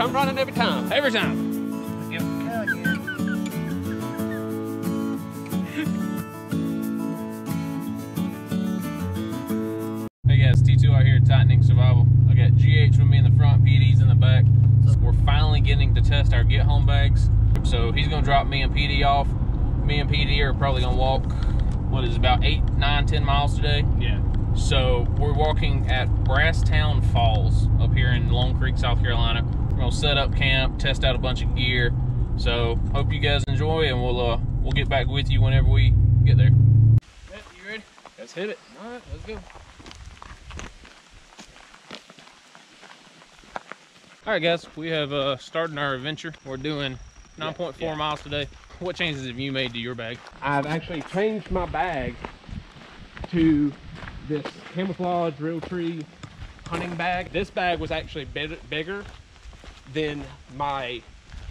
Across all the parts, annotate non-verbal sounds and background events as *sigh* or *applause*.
Come running every time. Every time. Hey guys, T2 out here at Tightening Survival. I got GH with me in the front, PD's in the back. We're finally getting to test our get home bags. So he's gonna drop me and PD off. Me and PD are probably gonna walk, what is about eight, nine, ten miles today. Yeah. So we're walking at Brasstown Falls up here in Long Creek, South Carolina. We're gonna set up camp, test out a bunch of gear. So hope you guys enjoy, and we'll uh, we'll get back with you whenever we get there. Yep, you ready? Let's hit it. All right, let's go. All right, guys, we have uh, started our adventure. We're doing 9.4 yeah. miles today. What changes have you made to your bag? I've actually changed my bag to this camouflage Realtree hunting bag. This bag was actually bigger than my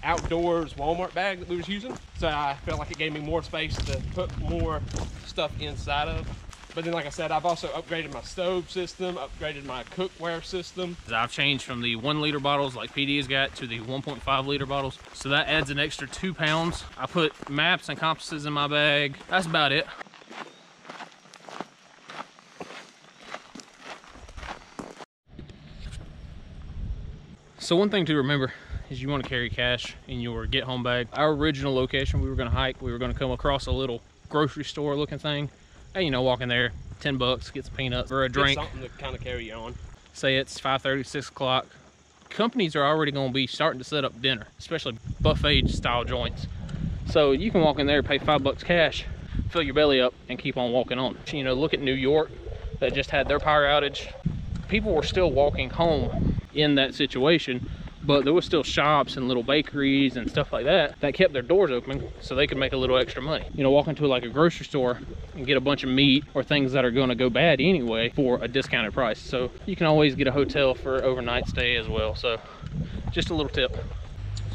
outdoors Walmart bag that we was using. So I felt like it gave me more space to put more stuff inside of. But then, like I said, I've also upgraded my stove system, upgraded my cookware system. I've changed from the one liter bottles like PD's got to the 1.5 liter bottles. So that adds an extra two pounds. I put maps and compasses in my bag. That's about it. So one thing to remember is you want to carry cash in your get home bag. Our original location, we were going to hike. We were going to come across a little grocery store looking thing. And you know, walk in there, 10 bucks, get some peanuts or a drink something to kind of carry you on. say it's 5.30 6 o'clock companies are already going to be starting to set up dinner especially buffet style joints so you can walk in there pay five bucks cash fill your belly up and keep on walking on you know look at new york that just had their power outage people were still walking home in that situation but there was still shops and little bakeries and stuff like that that kept their doors open so they could make a little extra money. You know walk into like a grocery store and get a bunch of meat or things that are going to go bad anyway for a discounted price. So you can always get a hotel for overnight stay as well. So just a little tip.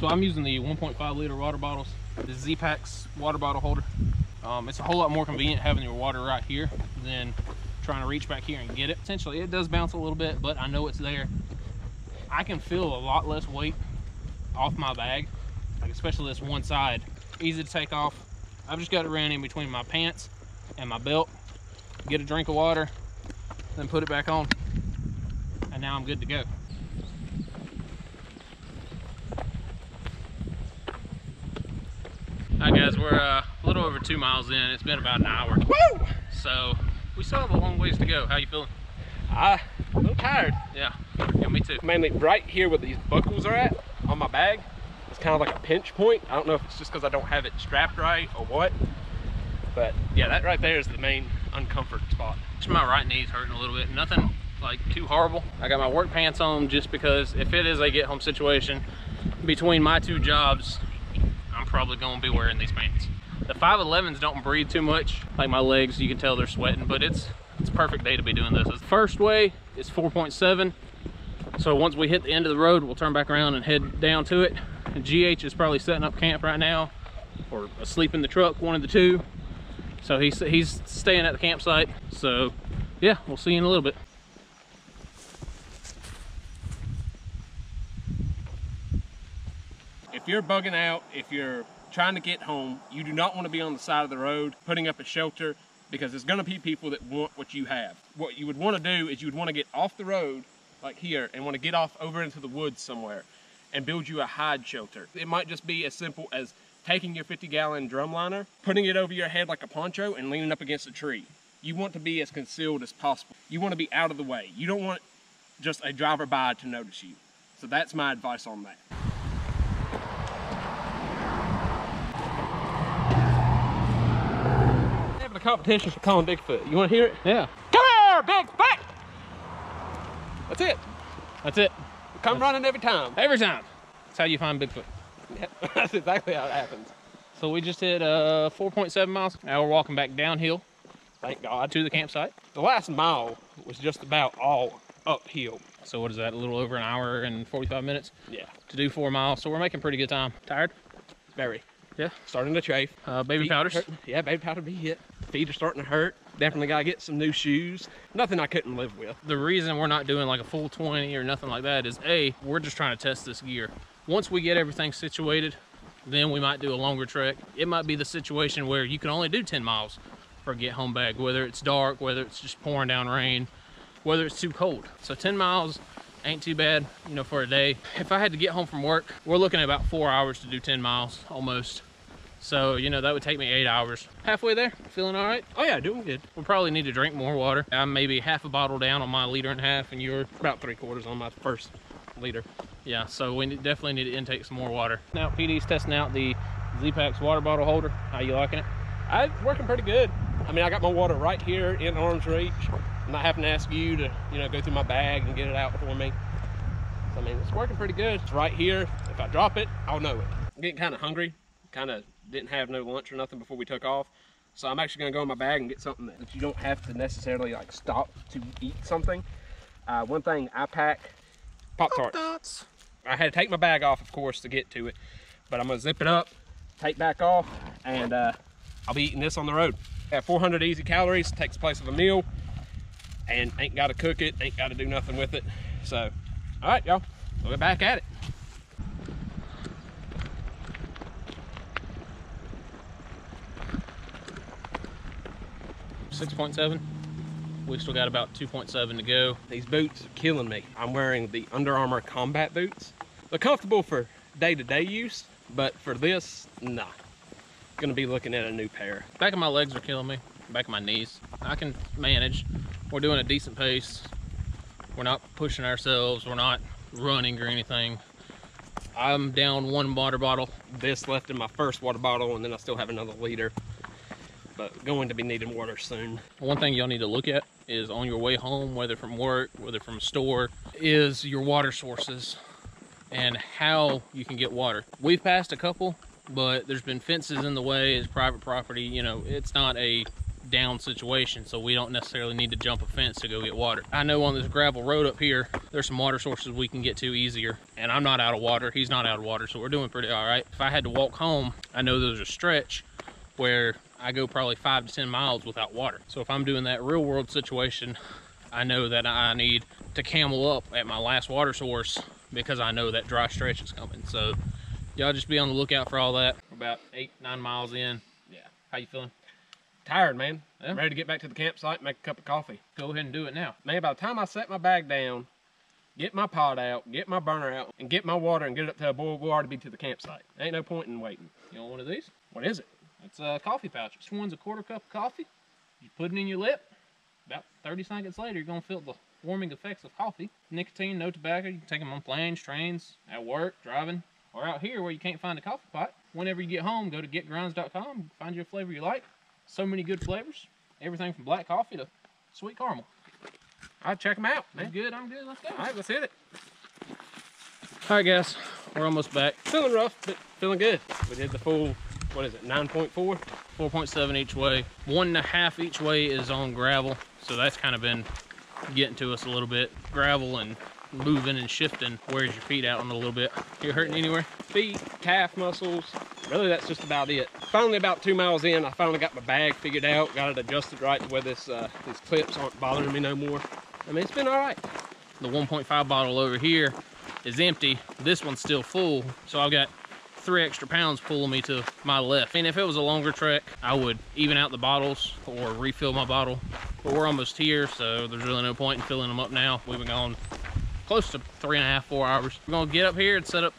So i'm using the 1.5 liter water bottles the z-packs water bottle holder. Um, it's a whole lot more convenient having your water right here than trying to reach back here and get it. Essentially it does bounce a little bit but i know it's there I can feel a lot less weight off my bag, like especially this one side. Easy to take off. I've just got it ran in between my pants and my belt. Get a drink of water, then put it back on, and now I'm good to go. All right, guys, we're uh, a little over two miles in. It's been about an hour. Woo! So we still have a long ways to go. How you feeling? I, a little tired. Yeah, yeah, me too. Mainly right here where these buckles are at on my bag. It's kind of like a pinch point. I don't know if it's just because I don't have it strapped right or what. But yeah, that right there is the main uncomfort spot. Just my right knee's hurting a little bit. Nothing like too horrible. I got my work pants on just because if it is a get home situation between my two jobs, I'm probably gonna be wearing these pants. The 511s don't breathe too much. Like my legs, you can tell they're sweating, but it's it's a perfect day to be doing this. The first way is 4.7. So once we hit the end of the road, we'll turn back around and head down to it. And GH is probably setting up camp right now or asleep in the truck, one of the two. So he's, he's staying at the campsite. So yeah, we'll see you in a little bit. If you're bugging out, if you're trying to get home, you do not want to be on the side of the road putting up a shelter because there's going to be people that want what you have. What you would want to do is you would want to get off the road like here and want to get off over into the woods somewhere and build you a hide shelter. It might just be as simple as taking your 50 gallon drum liner, putting it over your head like a poncho and leaning up against a tree. You want to be as concealed as possible. You want to be out of the way. You don't want just a driver by to notice you. So that's my advice on that. Having a competition for calling Bigfoot. You want to hear it? Yeah, Come here, Bigfoot! That's it. that's it. Come running every time. Every time. That's how you find Bigfoot. *laughs* That's exactly how it happens. So we just hit uh, 4.7 miles. Now we're walking back downhill Thank God. to the campsite. The last mile was just about all uphill. So what is that? A little over an hour and 45 minutes Yeah, to do four miles. So we're making pretty good time. Tired? very. Yeah. Starting to chafe. Uh, baby Feet powders. hurting. Yeah, baby powder be hit. Feet are starting to hurt. Definitely gotta get some new shoes. Nothing I couldn't live with. The reason we're not doing like a full 20 or nothing like that is A, we're just trying to test this gear. Once we get everything situated, then we might do a longer trek. It might be the situation where you can only do 10 miles for a get home bag, whether it's dark, whether it's just pouring down rain, whether it's too cold. So 10 miles ain't too bad, you know, for a day. If I had to get home from work, we're looking at about four hours to do 10 miles almost. So, you know, that would take me eight hours. Halfway there, feeling all right? Oh yeah, doing good. We'll probably need to drink more water. I'm maybe half a bottle down on my liter and a half, and you're About three quarters on my first liter. yeah. So we definitely need to intake some more water. Now PD's testing out the Z-Packs water bottle holder. How you liking it? I, it's working pretty good. I mean, I got my water right here in arm's reach. I'm not having to ask you to, you know, go through my bag and get it out for me. So, I mean, it's working pretty good. It's right here. If I drop it, I'll know it. I'm getting kind of hungry. Kind of didn't have no lunch or nothing before we took off. So I'm actually gonna go in my bag and get something that you don't have to necessarily like stop to eat something. Uh, one thing I pack Pop Tarts. I had to take my bag off, of course, to get to it. But I'm gonna zip it up, take back off, and uh, I'll be eating this on the road. At 400 easy calories, takes the place of a meal, and ain't gotta cook it, ain't gotta do nothing with it. So, all right, y'all, we'll get back at it. 6.7. We still got about 2.7 to go. These boots are killing me. I'm wearing the Under Armour combat boots. They're comfortable for day-to-day use, but for this, nah. Gonna be looking at a new pair. Back of my legs are killing me. Back of my knees. I can manage. We're doing a decent pace. We're not pushing ourselves. We're not running or anything. I'm down one water bottle. This left in my first water bottle, and then I still have another liter. But going to be needing water soon. One thing y'all need to look at is on your way home, whether from work, whether from a store, is your water sources and how you can get water. We've passed a couple, but there's been fences in the way, it's private property, you know, it's not a down situation, so we don't necessarily need to jump a fence to go get water. I know on this gravel road up here, there's some water sources we can get to easier, and I'm not out of water, he's not out of water, so we're doing pretty all right. If I had to walk home, I know there's a stretch where I go probably five to 10 miles without water. So if I'm doing that real world situation, I know that I need to camel up at my last water source because I know that dry stretch is coming. So y'all just be on the lookout for all that. We're about eight, nine miles in. Yeah. How you feeling? Tired, man. Yeah. Ready to get back to the campsite, make a cup of coffee. Go ahead and do it now. Man, by the time I set my bag down, get my pot out, get my burner out, and get my water and get it up to a boil, we'll already be to the campsite. Ain't no point in waiting. You want one of these? What is it? It's a coffee pouch. This one's a quarter cup of coffee. You put it in your lip. About 30 seconds later, you're gonna feel the warming effects of coffee. Nicotine, no tobacco. You can take them on planes, trains, at work, driving, or out here where you can't find a coffee pot. Whenever you get home, go to getgrinds.com, find your flavor you like. So many good flavors. Everything from black coffee to sweet caramel. I'll check them out, You man. good? I'm good. Let's go. All right, let's hit it. All right, guys. We're almost back. Feeling rough, but feeling good. We did the full, what is it, 9.4? 4.7 each way. One and a half each way is on gravel. So that's kind of been getting to us a little bit. Gravel and moving and shifting wears your feet out on a little bit. You hurting anywhere? Feet, calf muscles. Really, that's just about it. Finally, about two miles in, I finally got my bag figured out, got it adjusted right to where this uh, these clips aren't bothering me no more. I mean, it's been all right. The 1.5 bottle over here is empty. This one's still full. So I've got three extra pounds pulling me to my left. And if it was a longer trek, I would even out the bottles or refill my bottle. But we're almost here, so there's really no point in filling them up now. We've been gone close to three and a half, four hours. We're gonna get up here and set up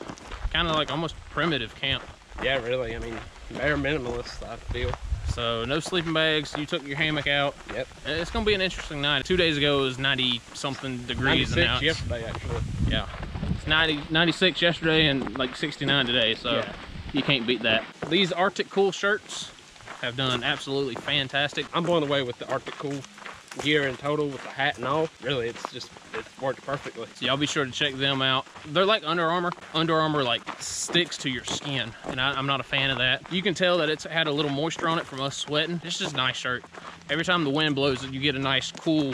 kind of like almost primitive camp. Yeah, really. I mean, bare minimalist, I feel. So no sleeping bags. You took your hammock out. Yep. It's gonna be an interesting night. Two days ago it was 90 something degrees. and now 96 yesterday, actually. Yeah. It's 90, 96 yesterday and like 69 today, so Yeah. you can't beat that. These Arctic Cool shirts have done absolutely fantastic. I'm blown away with the Arctic Cool gear in total with the hat and all. Really, it's just, it worked perfectly. So y'all be sure to check them out. They're like Under Armour. Under Armour like sticks to your skin, and I, I'm not a fan of that. You can tell that it's had a little moisture on it from us sweating. It's just a nice shirt. Every time the wind blows, you get a nice cool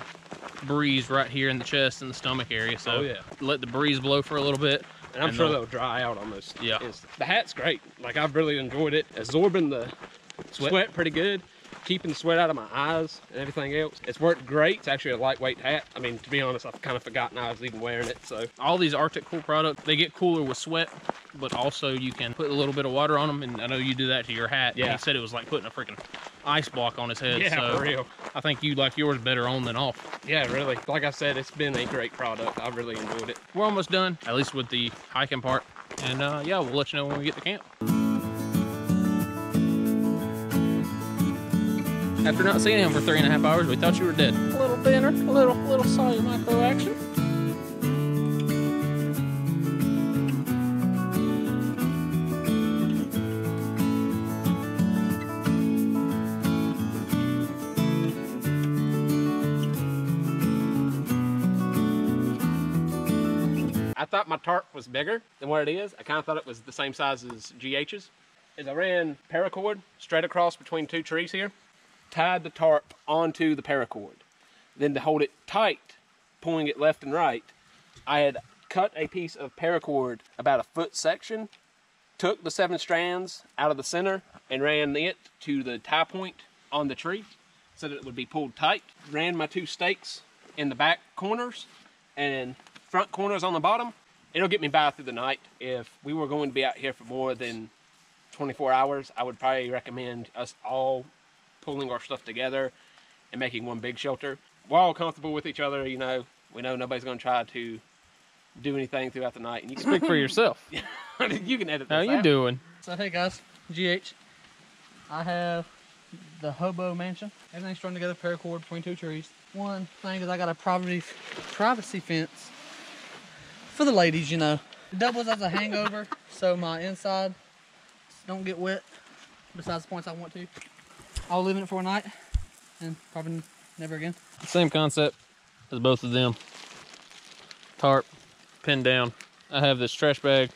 breeze right here in the chest and the stomach area. So Oh, yeah. let the breeze blow for a little bit. and I'm And sure they'll- they'll dry out almost. Yeah. It's- the hat's great. Like I've really enjoyed it. Absorbing the Sweat. sweat, pretty good. Keeping the sweat out of my eyes and everything else. It's worked great. It's actually a lightweight hat. I mean, to be honest, I've kind of forgotten I was even wearing it. So all these Arctic Cool products, they get cooler with sweat, but also you can put a little bit of water on them. And I know you do that to your hat. Yeah. He said it was like putting a freaking ice block on his head. yeah, so for real. I think you like yours better on than off. Yeah, really. Like I said, it's been a great product. I've really enjoyed it. We're almost done, at least with the hiking part. And uh, yeah, we'll let you know when we get to camp. After not seeing him for three and a half hours, we thought you were dead. A little dinner, a little, little Sawyer micro action. I thought my tarp was bigger than what it is. I kind of thought it was the same size as GH's. Is I ran paracord straight across between two trees here, tied the tarp onto the paracord. Then to hold it tight, pulling it left and right, I had cut a piece of paracord about a foot section, took the seven strands out of the center, and ran it to the tie point on the tree so that it would be pulled tight. Ran my two stakes in the back corners and front corners on the bottom. It'll get me by through the night. If we were going to be out here for more than 24 hours, I would probably recommend us all pulling our stuff together and making one big shelter. We're all comfortable with each other, you know. We know nobody's going to try to do anything throughout the night. And you can Speak for *laughs* yourself. can, *laughs* you can edit this How you out. doing? So hey guys, GH. I have the hobo mansion. Everything's strung together, paracord between two trees. One thing is I got a privacy privacy fence for the ladies, you know. It doubles as a hangover, so my inside don't get wet. Besides the points I want to. I'll live in it for a night, and probably never again. Same concept as both of them. Tarp, pinned down. I have this trash bag,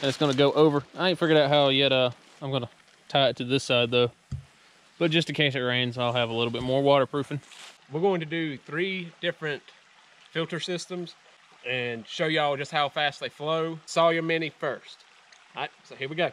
and it's gonna go over. I ain't figured out how yet. Uh, I'm gonna tie it to this side though. But just in case it rains, I'll have a little bit more waterproofing. We're going to do three different filter systems and show y'all just how fast they flow. Sawyer Mini first. All right, so here we go.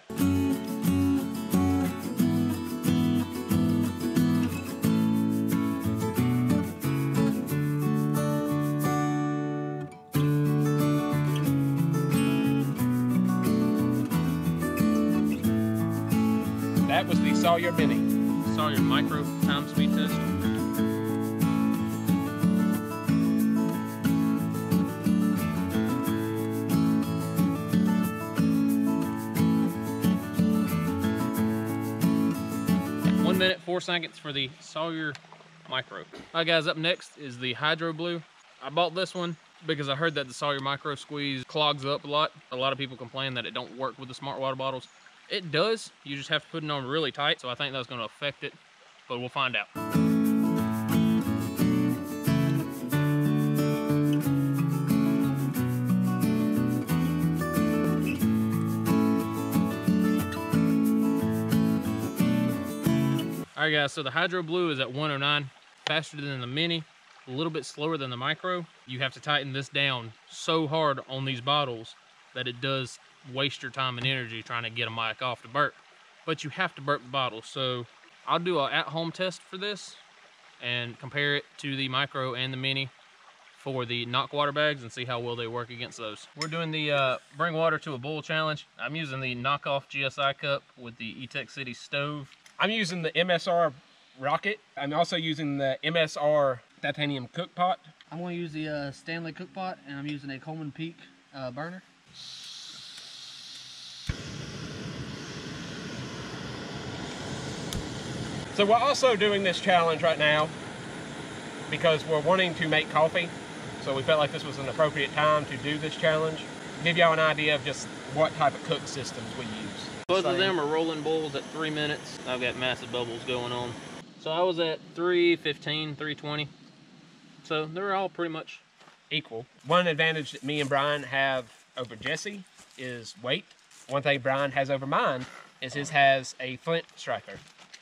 Was the Sawyer Mini. Sawyer micro time speed test. One minute, four seconds for the Sawyer Micro. All right, guys, up next is the HydroBlu. I bought this one because I heard that the Sawyer Micro Squeeze clogs up a lot. A lot of people complain that it don't work with the smart water bottles. It does. You just have to put it on really tight, so I think that's going to affect it, but we'll find out. All right, guys, so the HydroBlu is at 109, faster than the Mini, a little bit slower than the Micro. You have to tighten this down so hard on these bottles that it does waste your time and energy trying to get a mic off to burp. But you have to burp the bottle. So I'll do an at-home test for this and compare it to the Micro and the Mini for the Cnoc water bags and see how well they work against those. We're doing the uh, bring water to a bowl challenge. I'm using the knockoff GSI cup with the Etekcity stove. I'm using the MSR Rocket. I'm also using the MSR titanium cook pot. I'm going to use the uh, Stanley cook pot, and I'm using a Coleman Peak uh, burner. So we're also doing this challenge right now because we're wanting to make coffee. So we felt like this was an appropriate time to do this challenge. Give y'all an idea of just what type of cook systems we use. Both of them are rolling bowls at three minutes. I've got massive bubbles going on. So I was at 315, 320. So they're all pretty much Equal. One advantage that me and Brian have over Jesse is weight. One thing Brian has over mine is his has a flint striker.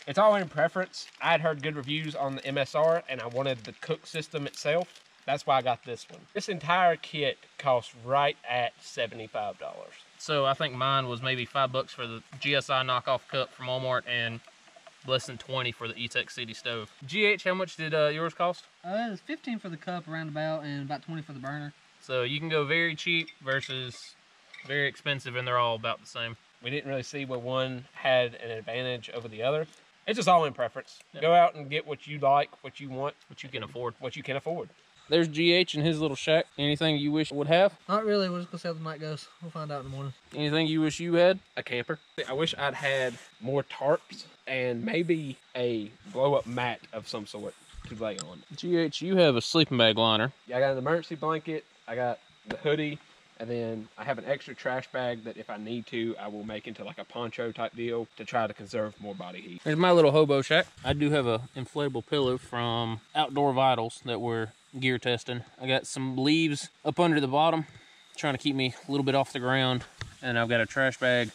It's all in preference. I had heard good reviews on the MSR and I wanted the cook system itself. That's why I got this one. This entire kit costs right at $75. So I think mine was maybe five bucks for the GSI knockoff cup from Walmart and less than 20 for the Etekcity stove. GH, how much did uh, yours cost? Uh, it's 15 for the cup around about and about 20 for the burner. So you can go very cheap versus very expensive and they're all about the same. We didn't really see where one had an advantage over the other. It's just all in preference. Yeah. Go out and get what you like, what you want, What you can afford. what you can afford. There's GH and his little shack. Anything you wish would have? Not really. We're just gonna see how the night goes. We'll find out in the morning. Anything you wish you had? A camper. I wish I'd had more tarps and maybe a blow up mat of some sort to lay on. GH, you have a sleeping bag liner. Yeah, I got an emergency blanket, I got the hoodie, and then I have an extra trash bag that if I need to, I will make into like a poncho type deal to try to conserve more body heat. There's my little hobo shack. I do have a inflatable pillow from Outdoor Vitals that we're gear testing. I got some leaves up under the bottom, trying to keep me a little bit off the ground. And I've got a trash bag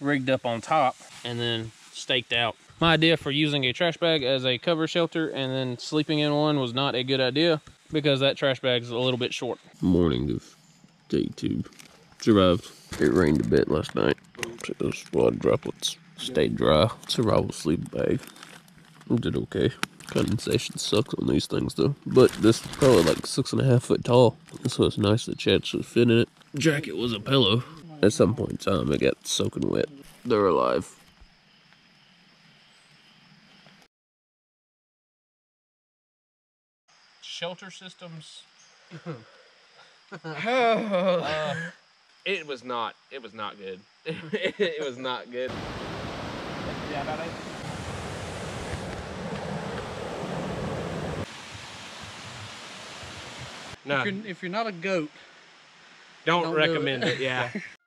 rigged up on top and then staked out. My idea for using a trash bag as a cover shelter and then sleeping in one was not a good idea because that trash bag is a little bit short. Morning, Stay tuned. survived. It rained a bit last night, so those blood droplets stayed dry. It's a sleep bag. Did okay. Condensation sucks on these things though, but this is probably like six and a half foot tall, so it's nice the chance should fit in it. Jacket was a pillow. At some point in time, it got soaking wet. They're alive. Shelter systems *laughs* *laughs* Oh. Uh, it was not. It was not good. *laughs* it was not good. Yeah, about it. No, If you're, if you're not a goat, don't, don't do recommend it. it. Yeah, *laughs*